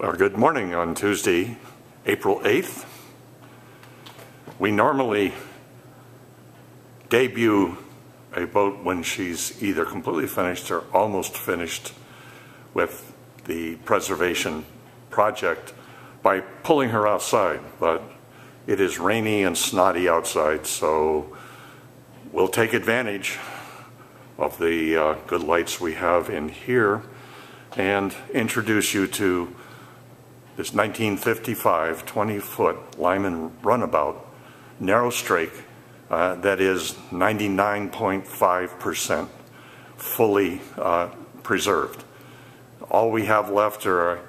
Well, good morning on Tuesday, April 8th. We normally debut a boat when she's either completely finished or almost finished with the preservation project by pulling her outside, but it is rainy and snotty outside, so we'll take advantage of the uh, good lights we have in here and introduce you to this 1955 20-foot Lyman runabout narrow strake uh, that is 99.5% fully uh, preserved. All we have left are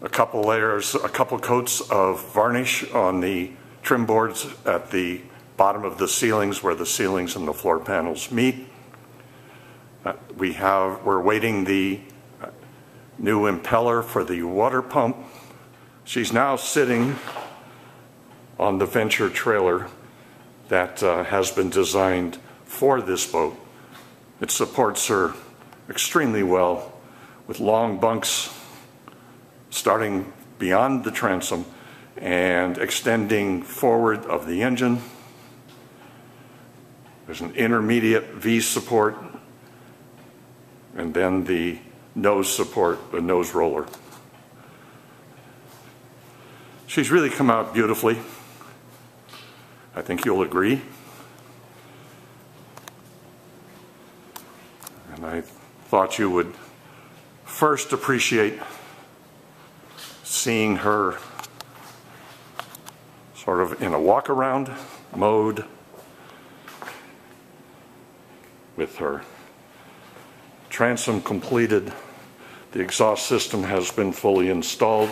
a couple layers, a couple coats of varnish on the trim boards at the bottom of the ceilings where the ceilings and the floor panels meet. Uh, we have, we're waiting the uh, new impeller for the water pump. She's now sitting on the Venture trailer that uh, has been designed for this boat. It supports her extremely well with long bunks starting beyond the transom and extending forward of the engine. There's an intermediate V support and then the nose support, the nose roller. She's really come out beautifully. I think you'll agree. And I thought you would first appreciate seeing her sort of in a walk around mode with her transom completed. The exhaust system has been fully installed.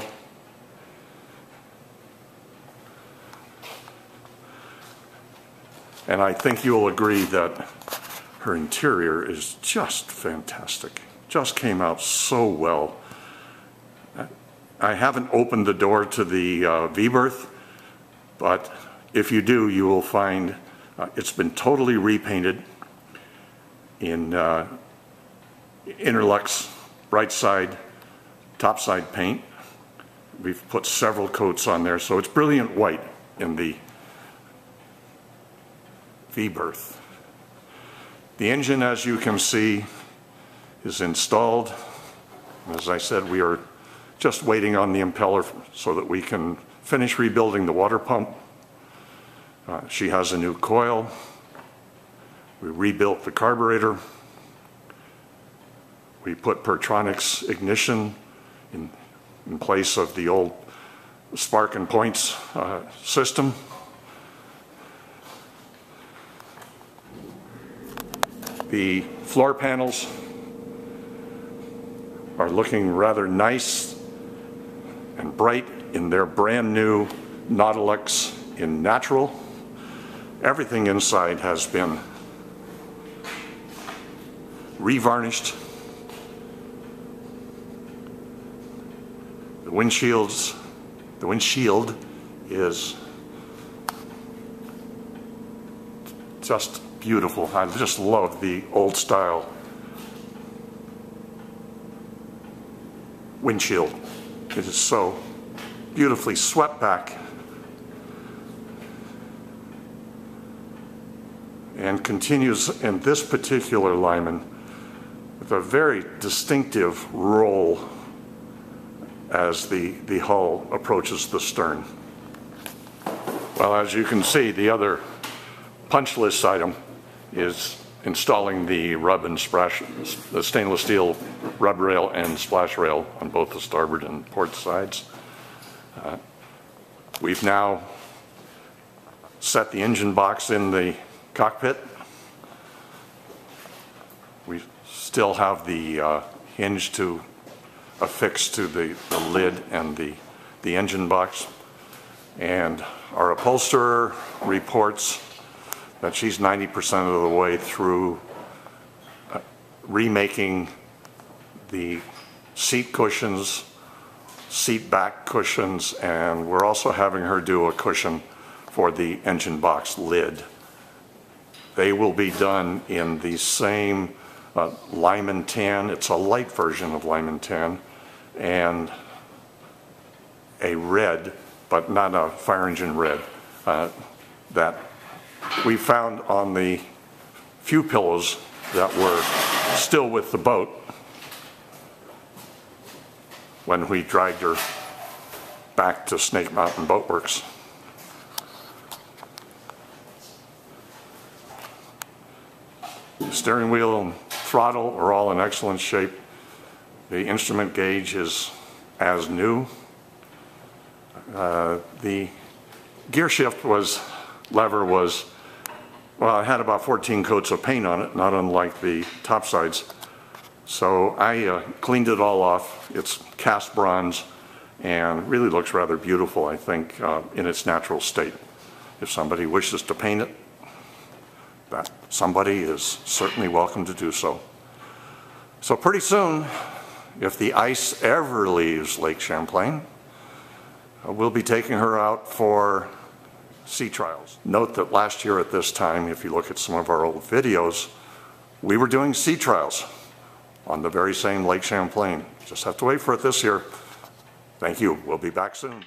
And I think you'll agree that her interior is just fantastic. Just came out so well. I haven't opened the door to the uh, V-berth, but if you do, you will find uh, it's been totally repainted in uh, Interlux Brightside, top side paint. We've put several coats on there, so it's brilliant white in the V-berth. The engine, as you can see, is installed. As I said, we are just waiting on the impeller so that we can finish rebuilding the water pump. Uh, she has a new coil. We rebuilt the carburetor. We put Pertronix ignition in, in place of the old spark and points uh, system. The floor panels are looking rather nice and bright in their brand new Nautilux in natural. Everything inside has been revarnished. The windshields, the windshield is just beautiful. I just love the old style windshield. It is so beautifully swept back and continues in this particular Lyman with a very distinctive roll as the, the hull approaches the stern. Well, as you can see, the other punch list item is installing the rub and splash, the stainless steel rub rail and splash rail on both the starboard and port sides. Uh, we've now set the engine box in the cockpit. We still have the uh, hinge to affix to the, the lid and the, the engine box. And our upholsterer reports that she's 90% of the way through uh, remaking the seat cushions, seat back cushions, and we're also having her do a cushion for the engine box lid. They will be done in the same uh, Lyman tan. It's a light version of Lyman tan. And a red, but not a fire engine red, uh, that we found on the few pillows that were still with the boat when we dragged her back to Snake Mountain Boat Works. Steering wheel and throttle are all in excellent shape. The instrument gauge is as new. Uh, The gear shift was, lever was, well, it had about 14 coats of paint on it, not unlike the topsides. So I uh, cleaned it all off. It's cast bronze and really looks rather beautiful, I think, uh, in its natural state. If somebody wishes to paint it, that somebody is certainly welcome to do so. So pretty soon, if the ice ever leaves Lake Champlain, uh, we'll be taking her out for sea trials. Note that last year at this time, if you look at some of our old videos, we were doing sea trials on the very same Lake Champlain. Just have to wait for it this year. Thank you. We'll be back soon.